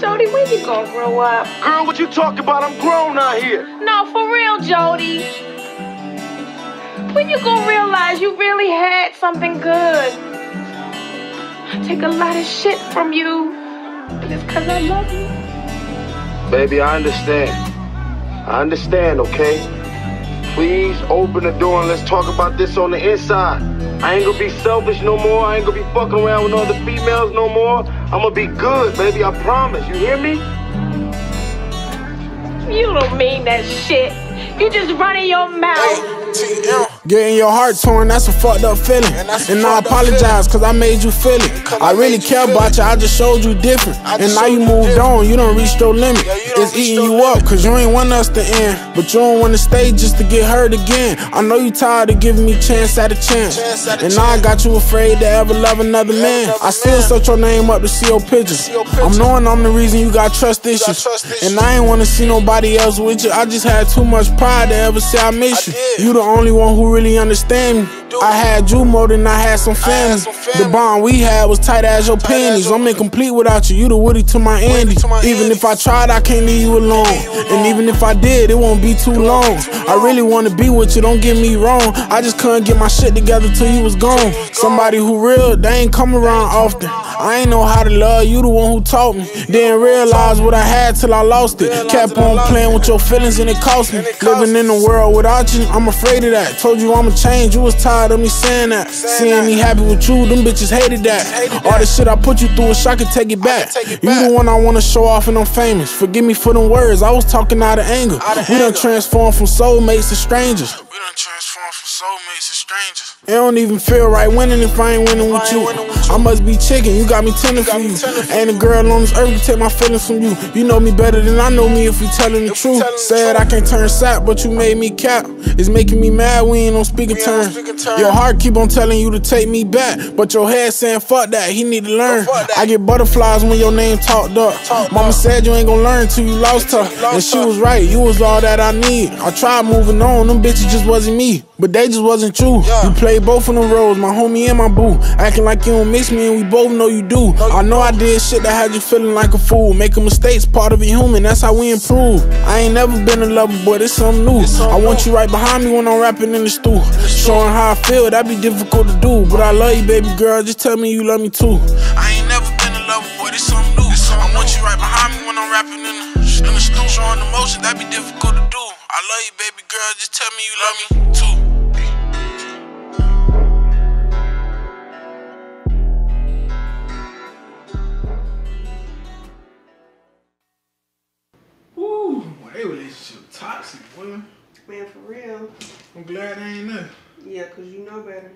Jody, when you gonna grow up? Girl, what you talking about? I'm grown out here. No, for real, Jody. When you gonna realize you really had something good? I take a lot of shit from you. Just cause I love you. Baby, I understand. I understand, okay? Please open the door and let's talk about this on the inside. I ain't gonna be selfish no more. I ain't gonna be fucking around with other females no more. I'm gonna be good, baby. I promise. You hear me? You don't mean that shit. You just running your mouth. Getting your heart torn, that's a fucked up feeling. And, I apologize, cause I made you feel it. I really care about you, I just showed you different. And now you moved on, you don't reach your limit. It's eating you up, cause you ain't want us to end. But you don't wanna stay just to get hurt again. I know you tired of giving me chance at a chance. And now I got you afraid to ever love another man. I still search your name up to see your pictures. I'm knowing I'm the reason you got trust issues. And I ain't wanna see nobody else with you. I just had too much pride to ever say I miss you. You the only one who really understand me. I had you more than I had some family. The bond we had was tight as your panties. I'm incomplete without you. You the Woody to my Andy. Even if I tried, I can't leave you alone. And even if I did, it won't be too long. I really wanna be with you, don't get me wrong. I just couldn't get my shit together till you was gone. Somebody who real, they ain't come around often. I ain't know how to love, you the one who taught me. Didn't realize what I had till I lost it. Kept on playing with your feelings and it cost me. Living in the world without you, I'm afraid of that. Told you I'ma change, you was tired of me saying that. Seeing me happy with you, them bitches hated that. All the shit I put you through, wish I could take it back. You the one I wanna show off and I'm famous. Forgive me for them words, I was talking out of anger. We done transformed from soulmates to strangers. Transformed from soulmates to strangers. It don't even feel right winning if I ain't winning with you. I must be chicken, you got me tender for you. Ain't a girl on this earth can take my feelings from you. You know me better than I know me if we telling the truth. Said I can't turn sap, but you made me cap. It's making me mad, we ain't on speaker terms. Your heart keep on telling you to take me back, but your head saying fuck that, he need to learn. I get butterflies when your name talked up. Mama said you ain't gonna learn till you lost her. And she was right, you was all that I need. I tried moving on, them bitches just wasn't me. But they just wasn't you. You played both of them roles, my homie and my boo. Acting like you don't miss me, and we both know you do. I know I did shit that had you feeling like a fool. Making mistakes, part of a human, that's how we improve. I ain't never been a lover, boy, this something new. I want you right behind me when I'm rapping in the stool. Showing how I feel, that'd be difficult to do. But I love you, baby girl, just tell me you love me too. I ain't never been a lover, boy, this something new. I want you right behind me when I'm rapping in the, in the stool. Showing emotion, that'd be difficult to do. I love you, baby girl, just tell me you love me too. Woo, boy, they relationship toxic, boy. Man, for real. I'm glad they ain't there. Yeah, because you know better.